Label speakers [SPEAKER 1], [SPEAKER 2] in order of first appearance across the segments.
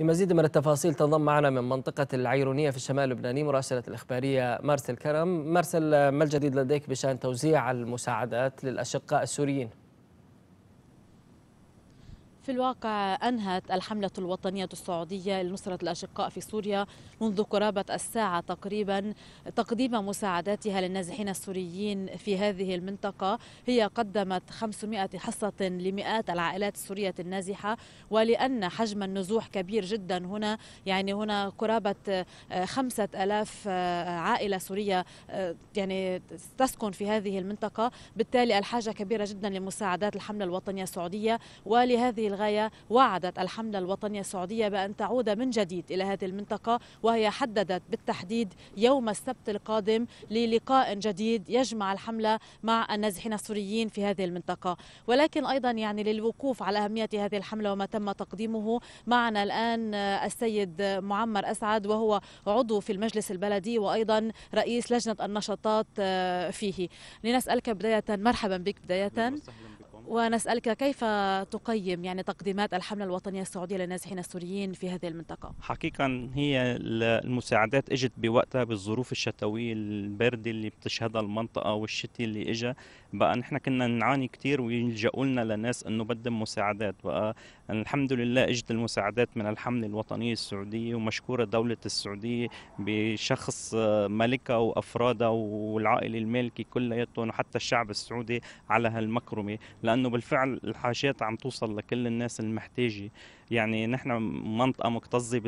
[SPEAKER 1] لمزيد من التفاصيل تنضم معنا من منطقة العيرونية في الشمال اللبناني مراسلة الإخبارية مارسل كرم مارسل ما الجديد لديك بشأن توزيع المساعدات للأشقاء السوريين؟
[SPEAKER 2] في الواقع أنهت الحملة الوطنية السعودية لنصرة الأشقاء في سوريا منذ قرابة الساعة تقريبا تقديم مساعداتها للنازحين السوريين في هذه المنطقة. هي قدمت 500 حصة لمئات العائلات السورية النازحة ولأن حجم النزوح كبير جدا هنا. يعني هنا قرابة خمسة ألاف عائلة سورية يعني تسكن في هذه المنطقة. بالتالي الحاجة كبيرة جدا لمساعدات الحملة الوطنية السعودية. ولهذه الغاية وعدت الحملة الوطنية السعودية بأن تعود من جديد إلى هذه المنطقة وهي حددت بالتحديد يوم السبت القادم للقاء جديد يجمع الحملة مع النازحين السوريين في هذه المنطقة. ولكن أيضا يعني للوقوف على أهمية هذه الحملة وما تم تقديمه معنا الآن السيد معمر أسعد وهو عضو في المجلس البلدي وأيضا رئيس لجنة النشاطات فيه. لنسألك بداية مرحبا بك بداية. ونسألك كيف تقيم يعني تقديمات الحملة الوطنية السعودية للنازحين السوريين في هذه المنطقة؟
[SPEAKER 3] حقيقة هي المساعدات إجت بوقتها بالظروف الشتوية الباردة اللي بتشهدها المنطقة والشتي اللي اجى بقى نحن كنا نعاني كثير ويلجأوا لنا لناس إنه بدهم مساعدات. بقى الحمد لله اجت المساعدات من الحملة الوطنية السعودية ومشكورة دولة السعودية بشخص ملكها وافرادها والعائلة المالكي كلياتهم وحتى الشعب السعودي على هالمكرمة. لأنه بالفعل الحاجات عم توصل لكل الناس المحتاجة. يعني نحن منطقة مكتظة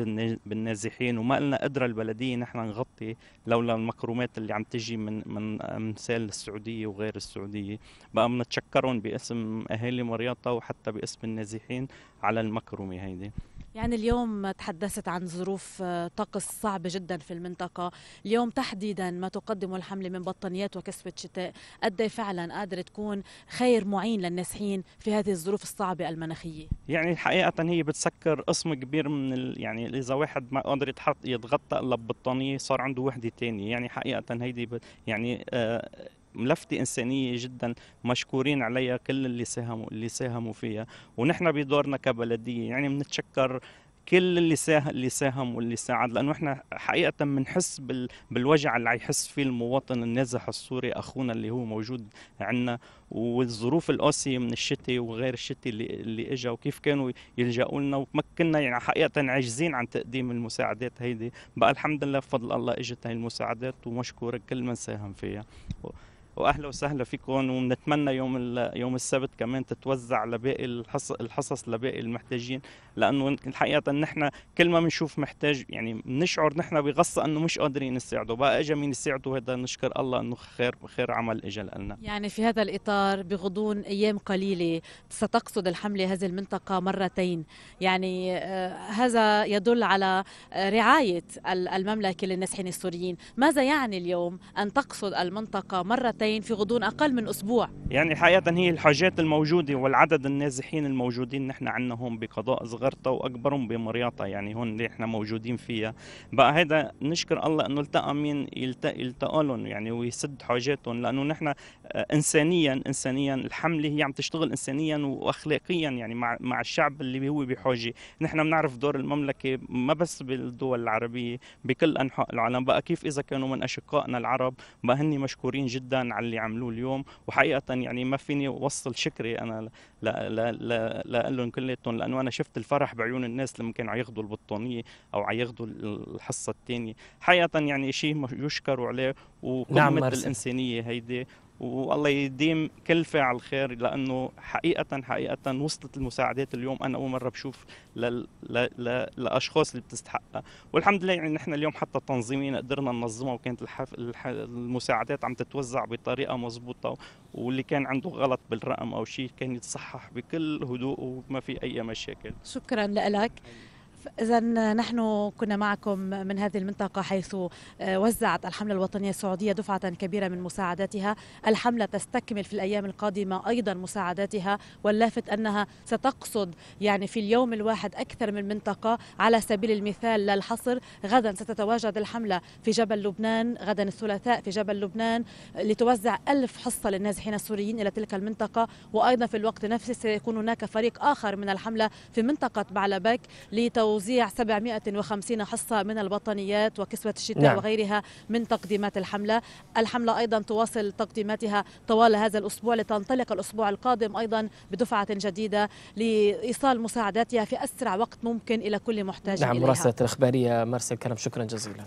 [SPEAKER 3] بالنازحين وما لنا قدرة البلدية نحن نغطي لولا المكرومات اللي عم تجي من من أمثال السعودية وغير السعودية. بقى بنتشكرهم باسم أهالي مرياطة وحتى باسم النازحين على المكرمة هيدي.
[SPEAKER 2] يعني اليوم تحدثت عن ظروف طقس صعبة جدا في المنطقة. اليوم تحديدا ما تقدمه الحملة من بطانيات وكسبة شتاء. قد إيه فعلا قادرة تكون خير معين للنازحين في هذه الظروف الصعبة المناخية؟
[SPEAKER 3] يعني حقيقة هي بتسكر قسم كبير من ال... يعني إذا واحد ما قادر يتحط يتغطى إلا ببطانية صار عنده وحدة تانية. يعني حقيقة هيدي ب... يعني آه ملفتة إنسانية جدا مشكورين عليها كل اللي ساهموا اللي ساهموا فيها. ونحن بدورنا كبلدية يعني بنتشكر كل اللي ساهم اللي ساهم واللي ساعد لأنه إحنا حقيقة بنحس بال... بالوجع اللي يحس فيه المواطن النازح السوري أخونا اللي هو موجود عندنا والظروف القاسية من الشتاء وغير الشتاء اللي اللي اجى وكيف كانوا يلجأوا لنا وما كنا يعني حقيقة عاجزين عن تقديم المساعدات هيدي. بقى الحمد لله بفضل الله إجت هاي المساعدات ومشكور كل من ساهم فيها. وأهلا وسهلا فيكم ونتمنى يوم يوم السبت كمان تتوزع لباقي الحصص الحصص لباقي المحتاجين لأنه الحقيقة نحن كل ما بنشوف محتاج يعني بنشعر نحن بغصه إنه مش قادرين نساعده بقى اجى مين يساعده؟ هذا نشكر الله إنه خير خير عمل اجى لنا.
[SPEAKER 2] يعني في هذا الإطار بغضون أيام قليلة ستقصد الحملة هذه المنطقة مرتين. يعني آه هذا يدل على رعاية المملكة للنازحين السوريين. ماذا يعني اليوم أن تقصد المنطقة مرتين؟ مرتين في غضون أقل من أسبوع.
[SPEAKER 3] يعني حقيقة هي الحاجات الموجودة والعدد النازحين الموجودين نحن عندنا هون بقضاء صغرطة وأكبرهم بمرياطة يعني هون اللي إحنا موجودين فيها. بقى هذا نشكر الله إنه التقى مين يلتقي يلتقى لهم يعني ويسد حاجاتهم لأنه نحن آه، انسانيا انسانيا الحملة هي عم تشتغل انسانيا واخلاقيا يعني مع مع الشعب اللي هو بحاجة. نحن بنعرف دور المملكة ما بس بالدول العربية بكل أنحاء العالم. بقى كيف إذا كانوا من أشقائنا العرب؟ بقى هن مشكورين جدا على اللي عملوه اليوم وحقيقة يعني ما فيني أوصل شكري أنا لا لا لا لهم كلياتهم لأنه أنا شفت الفرح بعيون الناس لما كانوا ياخذوا البطانية أو ياخذوا الحصة الثانية حقيقة يعني شيء يشكروا عليه وقمة نعم الإنسانية هيدي. والله يديم كل فاعل خير لأنه حقيقة حقيقة وصلت المساعدات اليوم. أنا أول مرة بشوف لل... ل... لأشخاص اللي بتستحقها. والحمد لله يعني نحن اليوم حتى تنظيميا قدرنا ننظمها وكانت الحف... الح... المساعدات عم تتوزع بطريقة مضبوطه واللي كان عنده غلط بالرقم أو شيء كان يتصحح بكل هدوء وما في أي مشاكل.
[SPEAKER 2] شكرا لك. إذا نحن كنا معكم من هذه المنطقة حيث آه، وزعت الحملة الوطنية السعودية دفعة كبيرة من مساعداتها. الحملة تستكمل في الأيام القادمة أيضا مساعداتها واللافت أنها ستقصد يعني في اليوم الواحد أكثر من منطقة على سبيل المثال للحصر. غدا ستتواجد الحملة في جبل لبنان غدا الثلاثاء في جبل لبنان لتوزع ألف حصة للنازحين السوريين إلى تلك المنطقة. وأيضا في الوقت نفسه سيكون هناك فريق آخر من الحملة في منطقة بعلبك لتو توزيع 750 حصة من البطانيات وكسوة الشتاء
[SPEAKER 1] نعم.
[SPEAKER 2] وغيرها من تقديمات الحملة. الحملة أيضا تواصل تقديماتها طوال هذا الأسبوع لتنطلق الأسبوع القادم أيضا بدفعة جديدة لإيصال مساعداتها في أسرع وقت ممكن إلى كل محتاج
[SPEAKER 1] نعم
[SPEAKER 2] إليها.
[SPEAKER 1] مراسلة الإخبارية مرسل كرم شكرا جزيلا.